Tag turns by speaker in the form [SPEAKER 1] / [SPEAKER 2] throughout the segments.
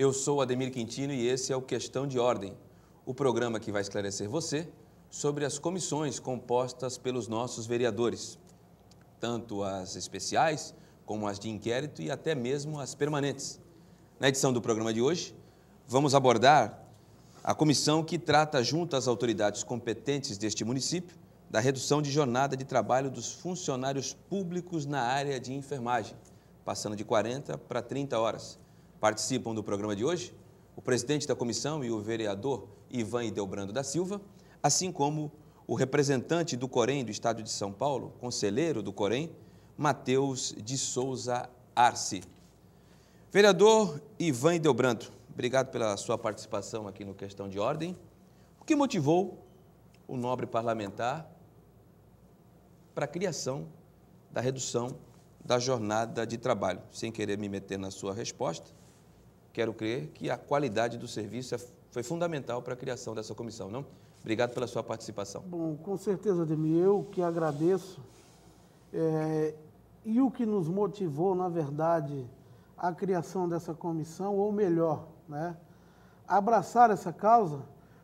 [SPEAKER 1] Eu sou Ademir Quintino e esse é o Questão de Ordem, o programa que vai esclarecer você sobre as comissões compostas pelos nossos vereadores, tanto as especiais como as de inquérito e até mesmo as permanentes. Na edição do programa de hoje, vamos abordar a comissão que trata, junto às autoridades competentes deste município, da redução de jornada de trabalho dos funcionários públicos na área de enfermagem, passando de 40 para 30 horas Participam do programa de hoje o presidente da comissão e o vereador Ivan Idelbrando da Silva, assim como o representante do Corém do Estado de São Paulo, conselheiro do Corém, Matheus de Souza Arce. Vereador Ivan Idelbrando, obrigado pela sua participação aqui no Questão de Ordem. O que motivou o nobre parlamentar para a criação da redução da jornada de trabalho? Sem querer me meter na sua resposta, quero crer que a qualidade do serviço é, foi fundamental para a criação dessa comissão, não? Obrigado pela sua participação.
[SPEAKER 2] Bom, com certeza, Ademir, eu que agradeço. É, e o que nos motivou, na verdade, a criação dessa comissão, ou melhor, né, abraçar essa causa,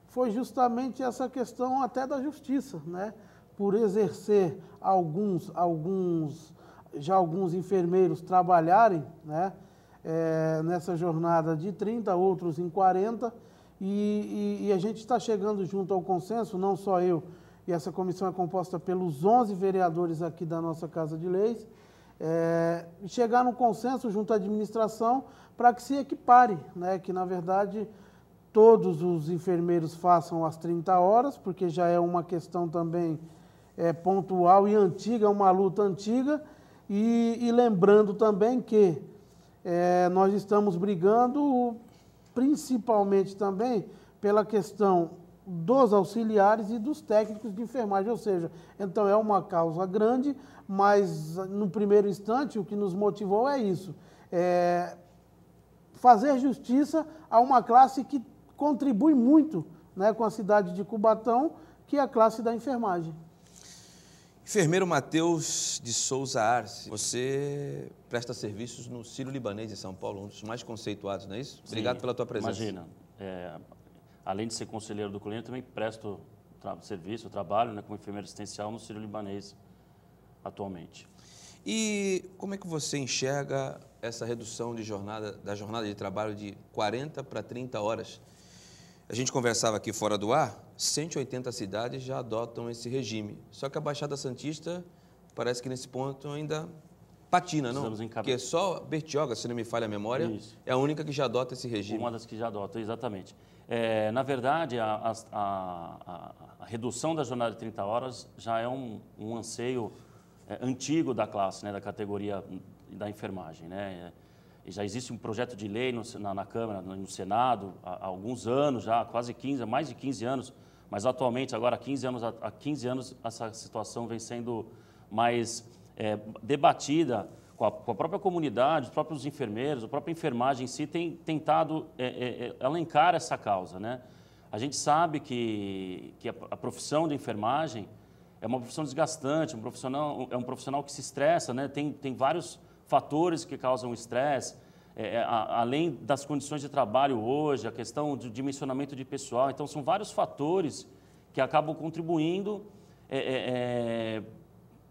[SPEAKER 2] foi justamente essa questão até da justiça, né? Por exercer alguns, alguns, já alguns enfermeiros trabalharem, né? É, nessa jornada de 30, outros em 40, e, e, e a gente está chegando junto ao consenso, não só eu, e essa comissão é composta pelos 11 vereadores aqui da nossa Casa de Leis, é, chegar no consenso junto à administração para que se equipare, né, que na verdade todos os enfermeiros façam as 30 horas, porque já é uma questão também é, pontual e antiga, uma luta antiga, e, e lembrando também que é, nós estamos brigando principalmente também pela questão dos auxiliares e dos técnicos de enfermagem, ou seja, então é uma causa grande, mas no primeiro instante o que nos motivou é isso, é fazer justiça a uma classe que contribui muito né, com a cidade de Cubatão, que é a classe da enfermagem.
[SPEAKER 1] Enfermeiro Matheus de Souza Arce, você presta serviços no Ciro Libanês em São Paulo, um dos mais conceituados, não é isso? Obrigado
[SPEAKER 3] Sim,
[SPEAKER 1] pela tua presença.
[SPEAKER 3] Imagina, é, além de ser conselheiro do cliente, também presto tra serviço, trabalho né, como enfermeiro assistencial no Ciro Libanês atualmente.
[SPEAKER 1] E como é que você enxerga essa redução de jornada, da jornada de trabalho de 40 para 30 horas? A gente conversava aqui fora do ar, 180 cidades já adotam esse regime. Só que a Baixada Santista parece que nesse ponto ainda patina, não? Porque só Bertioga, se não me falha a memória, Isso. é a única que já adota esse regime.
[SPEAKER 3] Uma das que já adota, exatamente. É, na verdade, a, a, a, redução da jornada de 30 horas já é um, um anseio é, antigo da classe, né, da categoria da enfermagem. Né? Já existe um projeto de lei no, na, na, Câmara, no Senado, há, há, alguns anos já, quase 15, mais de 15 anos, mas atualmente, agora há 15 anos, há 15 anos essa situação vem sendo mais é, debatida com a, com a, própria comunidade, os próprios enfermeiros, a própria enfermagem em si tem tentado é, é, é elencar essa causa. Né? A gente sabe que, que a, a profissão de enfermagem é uma profissão desgastante, um profissional, é um profissional que se estressa, né? tem, tem vários fatores que causam estresse, é, é, além das condições de trabalho hoje, a questão do dimensionamento de pessoal. Então, são vários fatores que acabam contribuindo é, é, é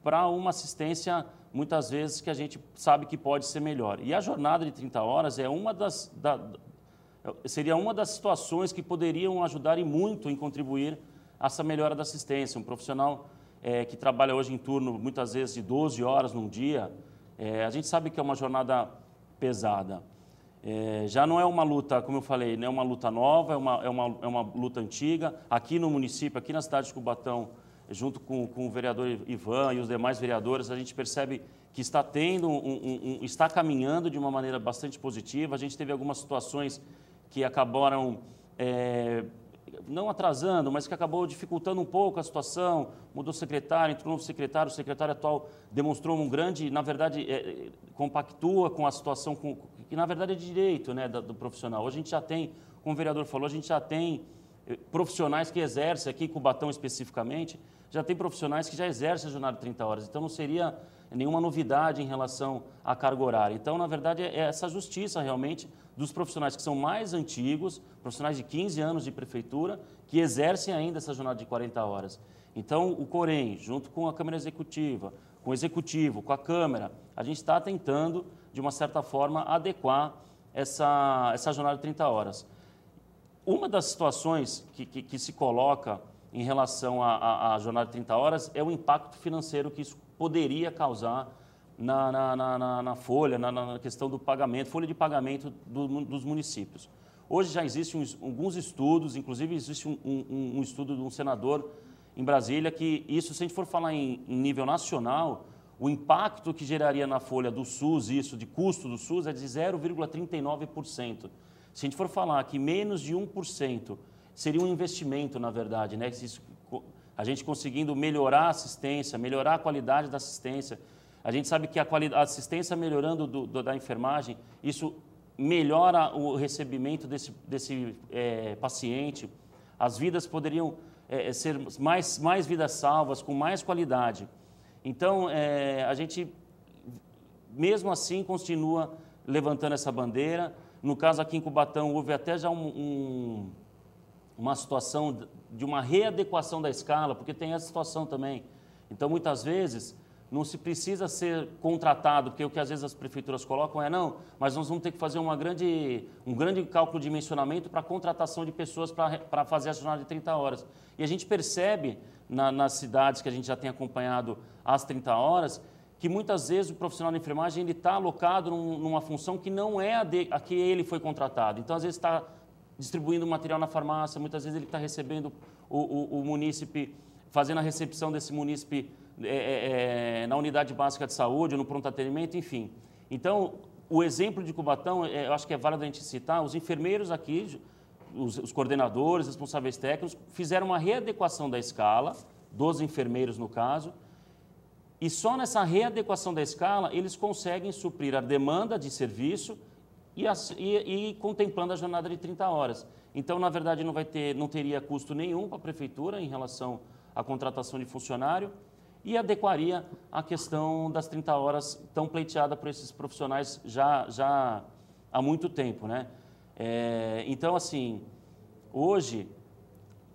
[SPEAKER 3] para uma assistência, muitas vezes, que a gente sabe que pode ser melhor. E a jornada de 30 horas é uma das, da, seria uma das situações que poderiam ajudar e muito em contribuir a essa melhora da assistência. Um profissional é, que trabalha hoje em turno, muitas vezes, de 12 horas num dia, é, a gente sabe que é uma jornada pesada. É, já não é uma luta, como eu falei, não é uma luta nova, é uma, é uma, é uma luta antiga. Aqui no município, aqui na cidade de Cubatão, junto com, com o vereador Ivan e os demais vereadores, a gente percebe que está tendo, um, um, um, está caminhando de uma maneira bastante positiva. A gente teve algumas situações que acabaram é, não atrasando, mas que acabou dificultando um pouco a situação. Mudou secretário, entrou um novo secretário, o secretário atual demonstrou um grande, na verdade, é, compactua com a situação, com, que na verdade é direito né, do, do profissional. Hoje a gente já tem, como o vereador falou, a gente já tem eh, profissionais que exercem, aqui em Cubatão especificamente, já tem profissionais que já exercem a jornada de 30 horas. Então não seria nenhuma novidade em relação à carga horária. Então, na verdade, é essa justiça realmente dos profissionais que são mais antigos, profissionais de 15 anos de prefeitura, que exercem ainda essa jornada de 40 horas. Então, o Corém, junto com a Câmara Executiva, com o Executivo, com a Câmara, a gente está tentando, de uma certa forma, adequar essa, essa jornada de 30 horas. Uma das situações que, que, que se coloca em relação à, à, jornada de 30 horas é o impacto financeiro que isso poderia causar na, na, na, na folha, na, questão do pagamento, folha de pagamento do, dos municípios. Hoje já existem alguns estudos, inclusive existe um, um, um, estudo de um senador em Brasília que isso, se a gente for falar em, em nível nacional, o impacto que geraria na folha do SUS, isso de custo do SUS, é de 0,39%. Se a gente for falar que menos de 1% seria um investimento, na verdade, né? A gente conseguindo melhorar a assistência, melhorar a qualidade da assistência. A gente sabe que a, a assistência melhorando do, do, da enfermagem, isso melhora o recebimento desse, desse é, paciente. As vidas poderiam é, ser mais, mais vidas salvas, com mais qualidade. Então, é, a gente, mesmo assim, continua levantando essa bandeira. No caso aqui em Cubatão, houve até já um, um, uma situação de uma readequação da escala, porque tem essa situação também. Então, muitas vezes, não se precisa ser contratado, porque o que às vezes as prefeituras colocam é não, mas nós vamos ter que fazer uma grande, um grande cálculo de dimensionamento para contratação de pessoas para fazer a jornada de 30 horas. E a gente percebe na, nas cidades que a gente já tem acompanhado às 30 horas que muitas vezes o profissional de enfermagem está alocado num, numa função que não é a, de, a que ele foi contratado. Então, às vezes, está distribuindo material na farmácia, muitas vezes ele está recebendo o, o, o munícipe, fazendo a recepção desse munícipe é, é, é, na unidade básica de saúde, no pronto atendimento, enfim. Então, o exemplo de Cubatão, é, eu acho que é válido a gente citar, os enfermeiros aqui, os, os coordenadores, responsáveis técnicos, fizeram uma readequação da escala, dos enfermeiros no caso, e só nessa readequação da escala eles conseguem suprir a demanda de serviço e, e, e, contemplando a jornada de 30 horas. Então, na verdade, não, vai ter, não teria custo nenhum para a prefeitura em relação à contratação de funcionário e adequaria a questão das 30 horas tão pleiteada por esses profissionais já, já há muito tempo. Né? É, então, assim, hoje,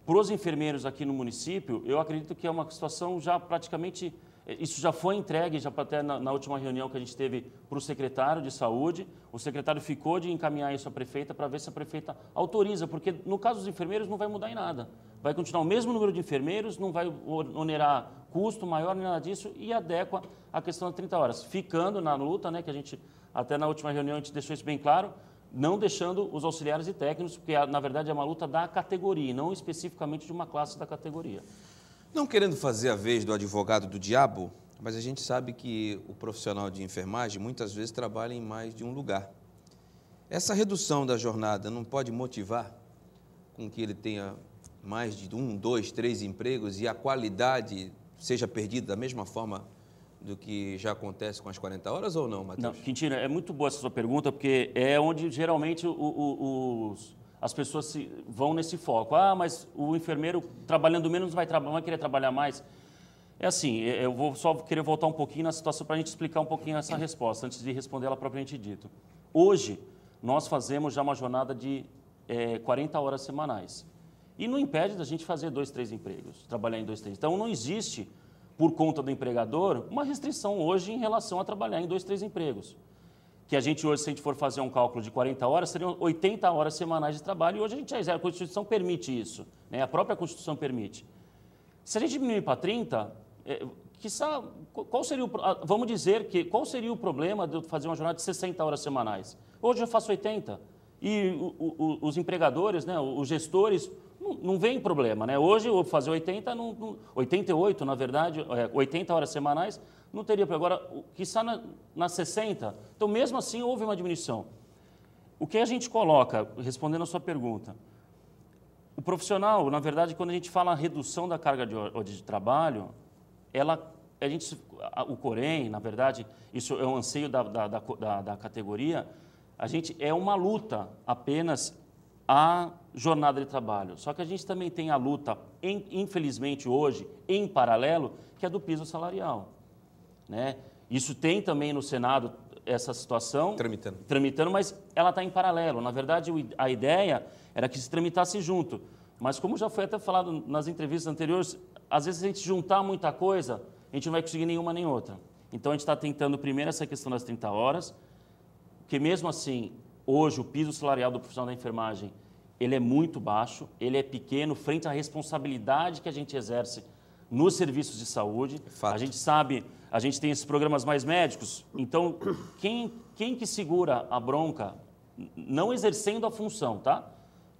[SPEAKER 3] para os enfermeiros aqui no município, eu acredito que é uma situação já praticamente isso já foi entregue, já até na, na última reunião que a gente teve para o secretário de saúde. O secretário ficou de encaminhar isso à prefeita para ver se a prefeita autoriza, porque no caso dos enfermeiros não vai mudar em nada. Vai continuar o mesmo número de enfermeiros, não vai onerar custo maior nem nada disso e adequa a questão das 30 horas. Ficando na luta, né, que a gente, até na última reunião, a gente deixou isso bem claro, não deixando os auxiliares e técnicos, porque na verdade é uma luta da categoria, não especificamente de uma classe da categoria.
[SPEAKER 1] Não querendo fazer a vez do advogado do diabo, mas a gente sabe que o profissional de enfermagem muitas vezes trabalha em mais de um lugar. Essa redução da jornada não pode motivar com que ele tenha mais de um, dois, três empregos e a qualidade seja perdida da mesma forma do que já acontece com as 40 horas ou não, Matheus?
[SPEAKER 3] Não, Quintino, é muito boa essa sua pergunta, porque é onde geralmente o, o, os, as pessoas se, vão nesse foco. Ah, mas o enfermeiro trabalhando menos vai, vai querer trabalhar mais. É assim, eu vou só querer voltar um pouquinho na situação para a gente explicar um pouquinho essa resposta, antes de responder ela propriamente dito. Hoje, nós fazemos já uma jornada de é, 40 horas semanais. E não impede da gente fazer dois, três empregos, trabalhar em dois, três. Então, não existe, por conta do empregador, uma restrição hoje em relação a trabalhar em dois, três empregos que a gente hoje, se a gente for fazer um cálculo de 40 horas, seriam 80 horas semanais de trabalho, e hoje a gente já a Constituição permite isso, né? a própria Constituição permite. Se a gente diminuir para 30, é, quiçá, qual seria o, vamos dizer que, qual seria o problema de eu fazer uma jornada de 60 horas semanais? Hoje eu faço 80, e o, o, os empregadores, né, os gestores, não, não vem problema. Né? Hoje eu vou fazer 80, não, não, 88, na verdade, é, 80 horas semanais, não teria. Agora, que está na, na 60, então mesmo assim houve uma diminuição. O que a gente coloca, respondendo a sua pergunta, o profissional, na verdade, quando a gente fala redução da carga de, de trabalho, ela, a gente, o Corém, na verdade, isso é um anseio da, da, da, da categoria, a gente é uma luta apenas a jornada de trabalho. Só que a gente também tem a luta, infelizmente hoje, em paralelo, que é do piso salarial. Né? Isso tem também no Senado essa situação
[SPEAKER 1] Tramitando.
[SPEAKER 3] tramitando, mas ela está em paralelo. Na verdade, a ideia era que se tramitasse junto. Mas como já foi até falado nas entrevistas anteriores, às vezes a gente juntar muita coisa, a gente não vai conseguir nenhuma nem outra. Então a gente está tentando primeiro essa questão das 30 horas, que mesmo assim, hoje o piso salarial do profissional da enfermagem, ele é muito baixo, ele é pequeno frente à responsabilidade que a gente exerce nos serviços de saúde.
[SPEAKER 1] Fato.
[SPEAKER 3] A gente sabe, a gente tem esses programas mais médicos, então quem, quem que segura a bronca, não exercendo a função, tá?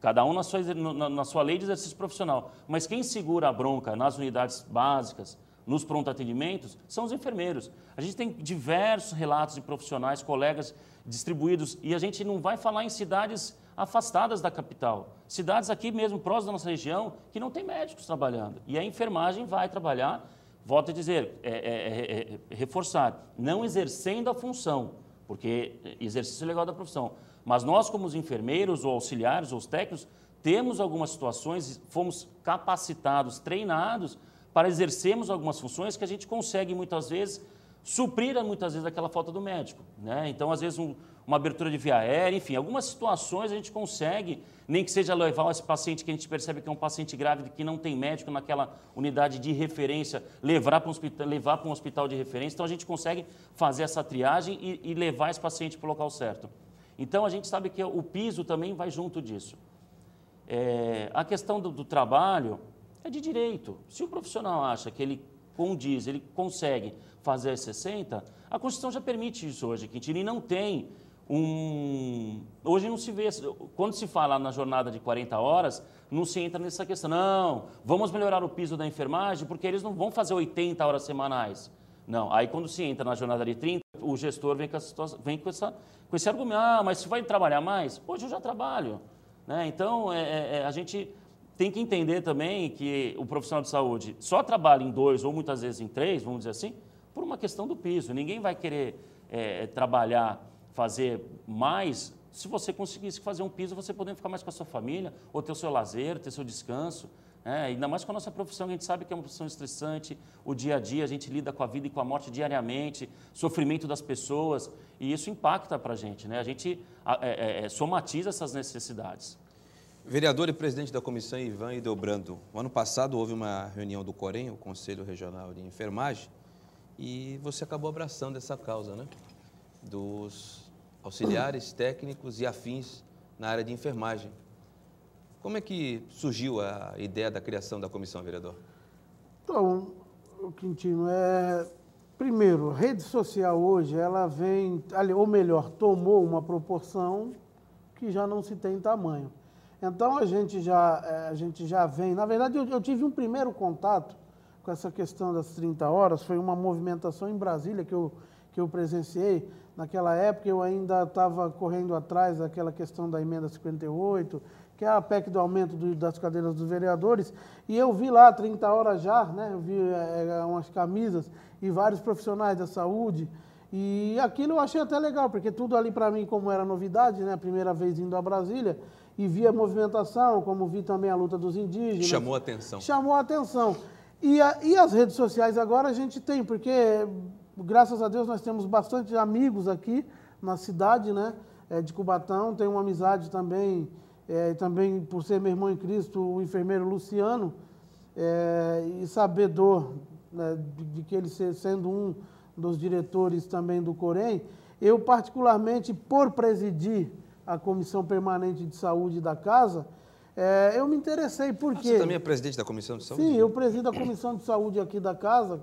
[SPEAKER 3] Cada um na sua, na, na sua lei de exercício profissional. Mas quem segura a bronca nas unidades básicas, nos pronto atendimentos, são os enfermeiros. A gente tem diversos relatos de profissionais, colegas distribuídos, e a gente não vai falar em cidades afastadas da capital. Cidades aqui mesmo, próximas da nossa região, que não tem médicos trabalhando. E a enfermagem vai trabalhar, volto a dizer, é, é, é, é, reforçar, não exercendo a função, porque exercício legal da profissão. Mas nós, como os enfermeiros, ou auxiliares, ou os técnicos, temos algumas situações, fomos capacitados, treinados para exercermos algumas funções que a gente consegue muitas vezes suprir muitas vezes aquela falta do médico. Né? Então, às vezes, um- uma abertura de via aérea, enfim, algumas situações a gente consegue, nem que seja levar esse paciente que a gente percebe que é um paciente grávido que não tem médico naquela unidade de referência, levar para um hospital, levar para um hospital de referência. Então, a gente consegue fazer essa triagem e, e levar esse paciente para o local certo. Então, a gente sabe que o piso também vai junto disso. É, a questão do, do trabalho é de direito. Se o profissional acha que ele condiz, ele consegue fazer as 60, a Constituição já permite isso hoje, Quintino, e não tem um... Hoje não se vê... Quando se fala na jornada de 40 horas, não se entra nessa questão. Não, vamos melhorar o piso da enfermagem, porque eles não vão fazer 80 horas semanais. Não, aí quando se entra na jornada de 30, o gestor vem com, situação- vem com, essa, com esse argumento. Ah, mas se vai trabalhar mais? Hoje eu já trabalho. Né? Então, é, é, é, a gente tem que entender também que o profissional de saúde só trabalha em dois ou muitas vezes em três, vamos dizer assim, por uma questão do piso. Ninguém vai querer é, trabalhar, fazer mais, se você conseguisse fazer um piso, você poder ficar mais com a sua família, ou ter o seu lazer, ter seu descanso. né? ainda mais com a nossa profissão, a gente sabe que é uma profissão estressante, o dia a dia, a gente lida com a vida e com a morte diariamente, sofrimento das pessoas, e isso impacta para a gente. Né? A gente é, é, é, somatiza essas necessidades.
[SPEAKER 1] Vereador e presidente da comissão Ivan Ideobrando, o ano passado houve uma reunião do Corém, o Conselho Regional de Enfermagem, e você acabou abraçando essa causa, né? Dos auxiliares, técnicos e afins na área de enfermagem. Como é que surgiu a ideia da criação da comissão, vereador?
[SPEAKER 2] Então, Quintino, é... primeiro, rede social hoje, ela vem, ou melhor, tomou uma proporção que já não se tem tamanho. Então, a gente já, eh, a gente já vem... Na verdade, eu, eu tive um primeiro contato com essa questão das 30 horas, foi uma movimentação em Brasília que eu, que eu presenciei. Naquela época, eu ainda estava correndo atrás daquela questão da emenda 58, que é a PEC do aumento do- das cadeiras dos vereadores, e eu vi lá 30 horas já, né? Eu vi eh, umas camisas e vários profissionais da saúde, e aquilo eu achei até legal, porque tudo ali para mim, como era novidade, né? Primeira vez indo a Brasília, e vi a movimentação, como vi também a luta dos indígenas.
[SPEAKER 1] Chamou a atenção.
[SPEAKER 2] Chamou a atenção. E, a- e as redes sociais agora a gente tem, porque graças a Deus nós temos bastante amigos aqui na cidade, né? eh, de Cubatão, tenho uma amizade também, eh, também por ser meu irmão em Cristo, o enfermeiro Luciano, eh, e sabedor né, de, de que ele ser- sendo um dos diretores também do Corém, eu particularmente, por presidir a Comissão Permanente de Saúde da Casa, eh, eu me interessei, por quê?
[SPEAKER 1] Você também é presidente da comissão de saúde?
[SPEAKER 2] Sim, eu presido a comissão de saúde aqui da casa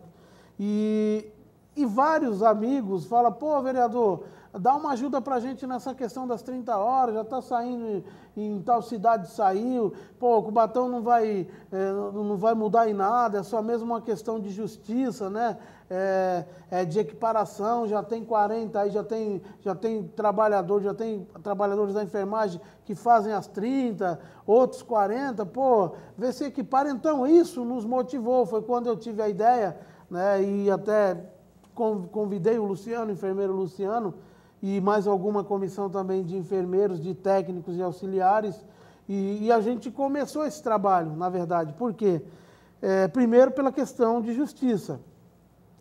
[SPEAKER 2] e, e vários amigos falam, pô, vereador, dá uma ajuda para a gente nessa questão das 30 horas, já está saindo em, em tal cidade, saiu, pô, o Cubatão não vai, eh, não vai mudar em nada, é só mesmo uma questão de justiça, né? É, é de equiparação, já tem 40, aí já tem, já tem trabalhador, já tem trabalhadores da enfermagem que fazem as 30, outros 40, pô, vê se equipara. Então isso nos motivou, foi quando eu tive a ideia, né? E até convidei o Luciano, o enfermeiro Luciano, e mais alguma comissão também de enfermeiros, de técnicos e auxiliares, e, e a gente começou esse trabalho, na verdade. Por quê? É, primeiro, pela questão de justiça.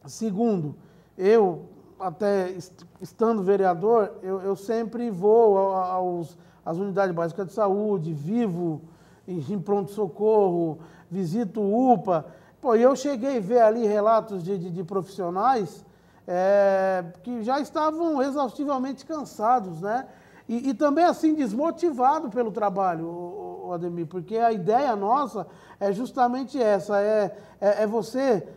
[SPEAKER 2] Segundo, eu, até estando vereador, eu, eu sempre vou aos, às unidades básicas de saúde, vivo em, em pronto-socorro, visito UPA. Pô, eu cheguei a ver ali relatos de, de, de profissionais é, que já estavam exaustivamente cansados, né? E, e, também assim desmotivado pelo trabalho, o, o Ademir, porque a ideia nossa é justamente essa, é, é, é você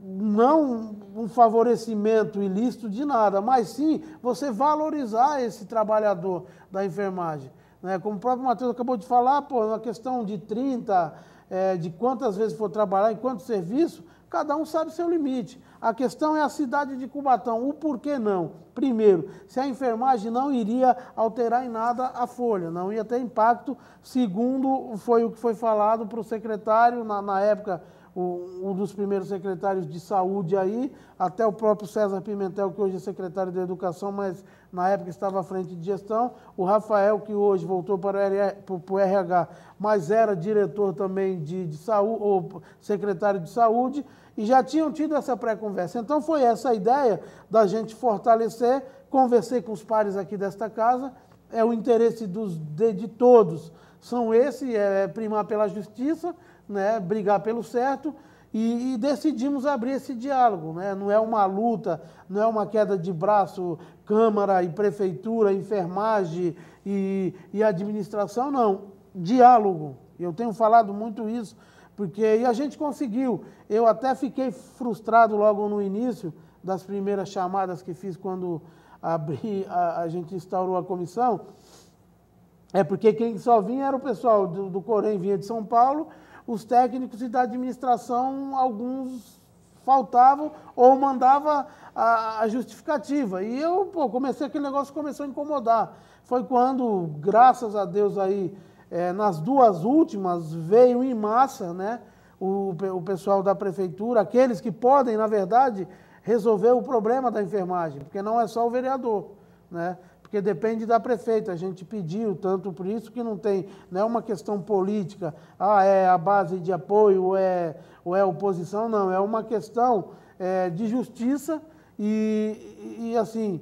[SPEAKER 2] não um favorecimento ilícito de nada, mas sim você valorizar esse trabalhador da enfermagem. Né? Como o próprio Matheus acabou de falar, pô, uma questão de 30, é, de quantas vezes for trabalhar, em quanto serviço, cada um sabe seu limite. A questão é a cidade de Cubatão. O porquê não? Primeiro, se a enfermagem não iria alterar em nada a folha, não ia ter impacto. Segundo, foi o que foi falado para o secretário na, na época um dos primeiros secretários de saúde aí, até o próprio César Pimentel, que hoje é secretário de Educação, mas na época estava à frente de gestão, o Rafael, que hoje voltou para o RH, mas era diretor também de, de saúde, ou secretário de saúde, e já tinham tido essa pré-conversa. Então foi essa a ideia da gente fortalecer, conversei com os pares aqui desta casa, é o interesse dos, de, de todos, são esse, é primar pela justiça, né, brigar pelo certo e, e, decidimos abrir esse diálogo. Né? Não é uma luta, não é uma queda de braço, Câmara e Prefeitura, enfermagem e, e administração, não. Diálogo. Eu tenho falado muito isso, porque e a gente conseguiu. Eu até fiquei frustrado logo no início das primeiras chamadas que fiz quando abri, a, a gente instaurou a comissão. É porque quem só vinha era o pessoal do, do Corém, vinha de São Paulo, os técnicos e da administração, alguns faltavam ou mandava a, a justificativa. E eu, pô, comecei, aquele negócio começou a incomodar. Foi quando, graças a Deus aí, é, nas duas últimas, veio em massa, né, o, o pessoal da prefeitura, aqueles que podem, na verdade, resolver o problema da enfermagem, porque não é só o vereador, né? Porque depende da prefeita. A gente pediu, tanto por isso que não tem, não é uma questão política, ah, é a base de apoio ou é, ou é oposição, não, é uma questão é, de justiça e, e, assim,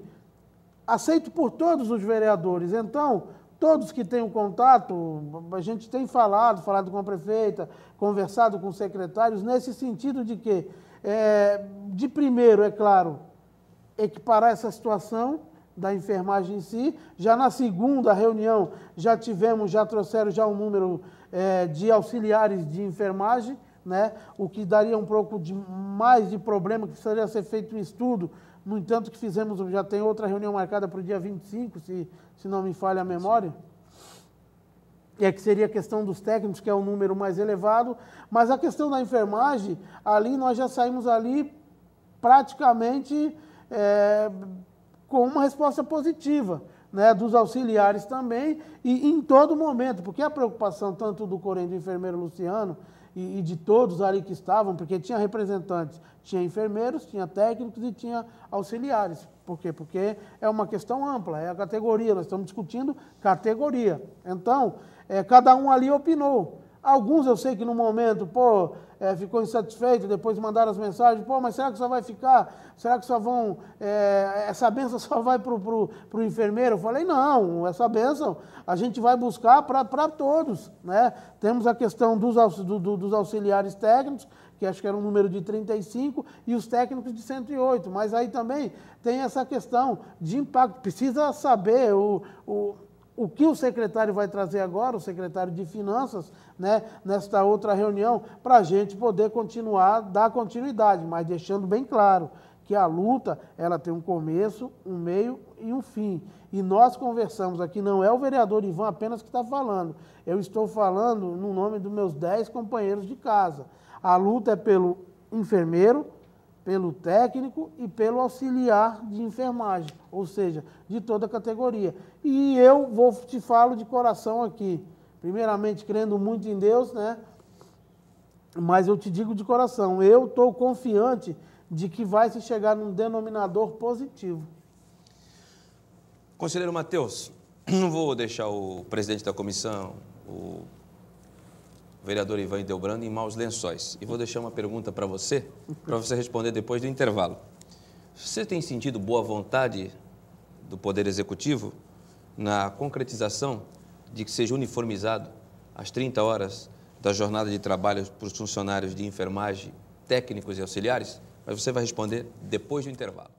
[SPEAKER 2] aceito por todos os vereadores. Então, todos que têm o um contato, a gente tem falado, falado com a prefeita, conversado com os secretários, nesse sentido de que, é, de primeiro, é claro, equiparar essa situação, da enfermagem em si. Já na segunda reunião já tivemos, já trouxeram já um número é, de auxiliares de enfermagem, né? o que daria um pouco de, mais de problema, que precisaria ser feito um estudo. No entanto, que fizemos, já tem outra reunião marcada para o dia 25, se, se não me falha a memória. E é que seria a questão dos técnicos, que é o número mais elevado. Mas a questão da enfermagem, ali nós já saímos ali praticamente é, com uma resposta positiva. Né, dos auxiliares também, e em todo momento, porque a preocupação tanto do Corém do enfermeiro Luciano e, e, de todos ali que estavam, porque tinha representantes, tinha enfermeiros, tinha técnicos e tinha auxiliares. Por quê? Porque é uma questão ampla, é a categoria, nós estamos discutindo categoria. Então, é, cada um ali opinou. Alguns eu sei que no momento, pô, é, ficou insatisfeito, depois mandaram as mensagens, pô, mas será que só vai ficar? Será que só vão. É, essa benção só vai para o enfermeiro? Eu falei, não, essa benção a gente vai buscar para todos. Né? Temos a questão dos, do, dos auxiliares técnicos, que acho que era um número de 35, e os técnicos de 108. Mas aí também tem essa questão de impacto. Precisa saber o, o o que o secretário vai trazer agora, o secretário de Finanças, né, nesta outra reunião, para a gente poder continuar, dar continuidade, mas deixando bem claro que a luta ela tem um começo, um meio e um fim. E nós conversamos aqui, não é o vereador Ivan apenas que está falando, eu estou falando no nome dos meus dez companheiros de casa. A luta é pelo enfermeiro, pelo técnico e pelo auxiliar de enfermagem, ou seja, de toda a categoria. E eu vou te falo de coração aqui, primeiramente crendo muito em Deus, né? Mas eu te digo de coração, eu estou confiante de que vai se chegar num denominador positivo.
[SPEAKER 1] Conselheiro Matheus, não vou deixar o presidente da comissão, o vereador Ivan Delbrando em maus lençóis. E vou deixar uma pergunta para você, para você responder depois do intervalo. Você tem sentido boa vontade do Poder Executivo na concretização de que seja uniformizado as 30 horas da jornada de trabalho para os funcionários de enfermagem, técnicos e auxiliares? Mas você vai responder depois do intervalo.